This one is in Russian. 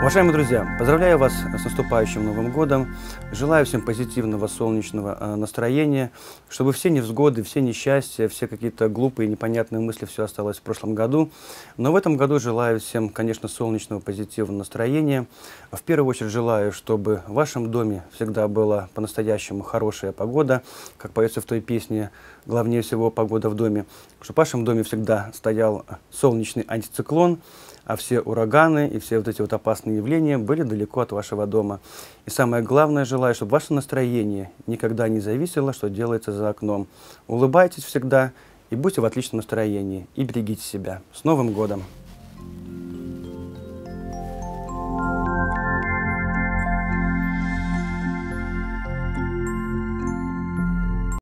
Уважаемые друзья, поздравляю вас с наступающим Новым годом. Желаю всем позитивного, солнечного э, настроения, чтобы все невзгоды, все несчастья, все какие-то глупые, непонятные мысли, все осталось в прошлом году. Но в этом году желаю всем, конечно, солнечного, позитивного настроения. В первую очередь желаю, чтобы в вашем доме всегда была по-настоящему хорошая погода, как поется в той песне «Главнее всего погода в доме», чтобы в вашем доме всегда стоял солнечный антициклон, а все ураганы и все вот эти вот опасные явления были далеко от вашего дома. И самое главное, желаю, чтобы ваше настроение никогда не зависело, что делается за окном. Улыбайтесь всегда и будьте в отличном настроении. И берегите себя. С Новым годом!